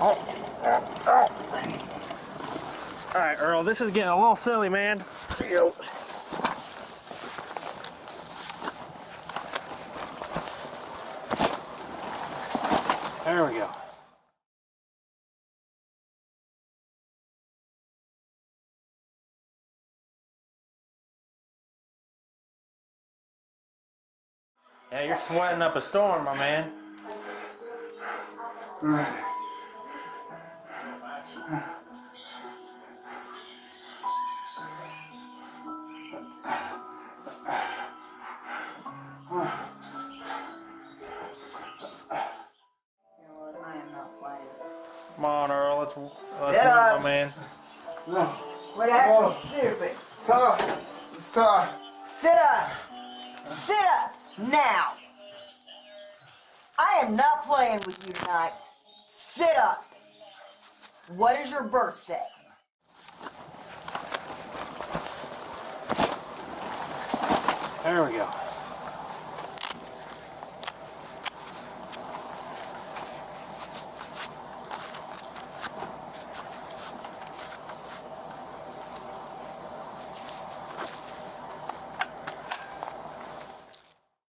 All right, Earl, this is getting a little silly, man. There we go. Yeah, you're sweating up a storm, my man. Come on, Earl. Let's let's Sit move, up. my man. What happened, stupid? Stop. Stop. Sit up. Sit up now. I am not playing with you tonight. Sit up. What is your birthday? There we go.